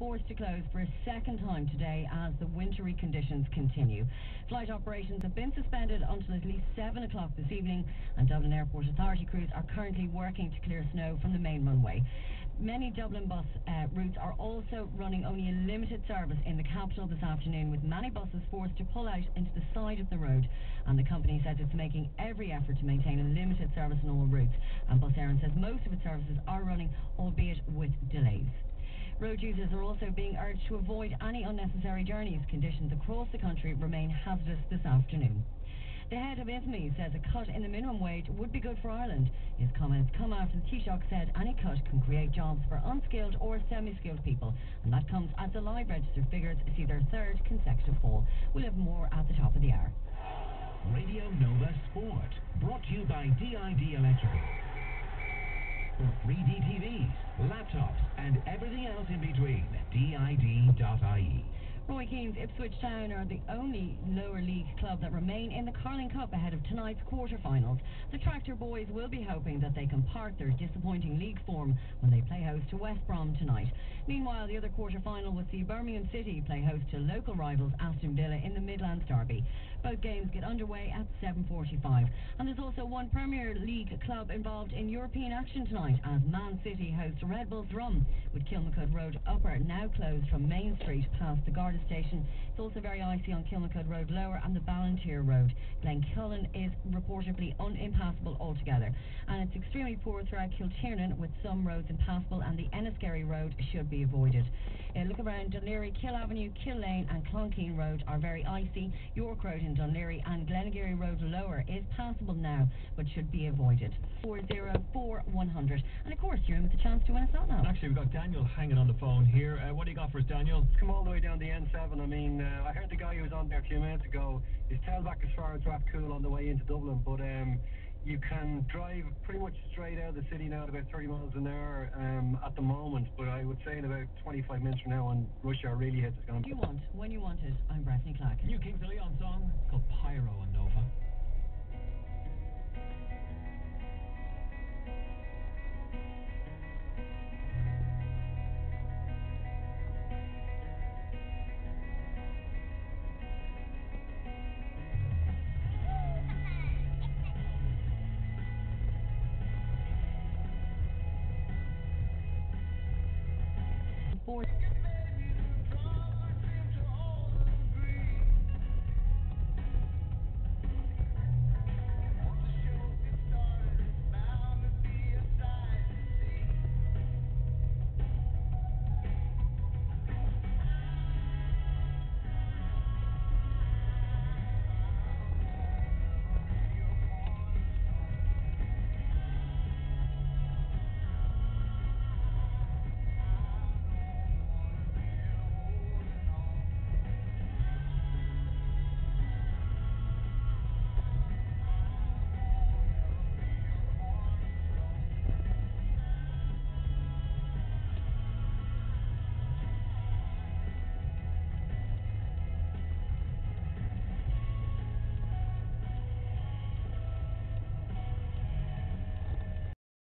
forced to close for a second time today as the wintry conditions continue. Flight operations have been suspended until at least 7 o'clock this evening, and Dublin Airport Authority crews are currently working to clear snow from the main runway. Many Dublin bus uh, routes are also running only a limited service in the capital this afternoon, with many buses forced to pull out into the side of the road. And the company says it's making every effort to maintain a limited service on all routes. And Bus Éireann says most of its services are running, albeit with delays. Road users are also being urged to avoid any unnecessary journeys. Conditions across the country remain hazardous this afternoon. The head of ISME says a cut in the minimum wage would be good for Ireland. His comments come after the Taoiseach said any cut can create jobs for unskilled or semi-skilled people, and that comes as the live register figures see their third consecutive fall. We'll have more at the top of the hour. Radio Nova Sport, brought to you by DID Electrical. For 3D TVs, laptops, and everything else in between, DID.ie. Roy Keane's Ipswich Town are the only lower league club that remain in the Carling Cup ahead of tonight's quarter-finals. The Tractor Boys will be hoping that they can park their disappointing league form when they play host to West Brom tonight. Meanwhile, the other quarter-final will see Birmingham City play host to local rivals Aston Villa in the Midlands Derby. Both games get underway at 7.45. And there's also one Premier League club involved in European action tonight as Man City host Red Bull Drum with Kilmacud Road Upper now closed from Main Street past the Garda station. It's also very icy on Kilmacud Road Lower and the Ballinteer Road. Glencullen is reportedly unimpassable altogether. And it's extremely poor throughout Kiltiernan with some roads impassable and the Enniskerry Road should be avoided. Uh, look around Dún Laoghaire, Kill Avenue, Kill Lane and Clonkeen Road are very icy. York Road in Dún Laoghaire and Glenageary Road Lower is passable now but should be avoided. 404-100. And of course you're in with the chance to win a sat nav. Actually we've got Daniel hanging on the phone here. Uh, what do you got for us Daniel? It's come all the way down the N7. I mean, uh, I heard the guy who was on there a few minutes ago, his tailback as far as Rathcoole on the way into Dublin, but um, you can drive pretty much straight out of the city now at about 30 miles an hour um, at the moment, but I would say in about 25 minutes from now when rush hour really hits, it's going to You want, when you want it, I'm Bethany Clark. New Kings of Leon song called Pyro on Nova. boy.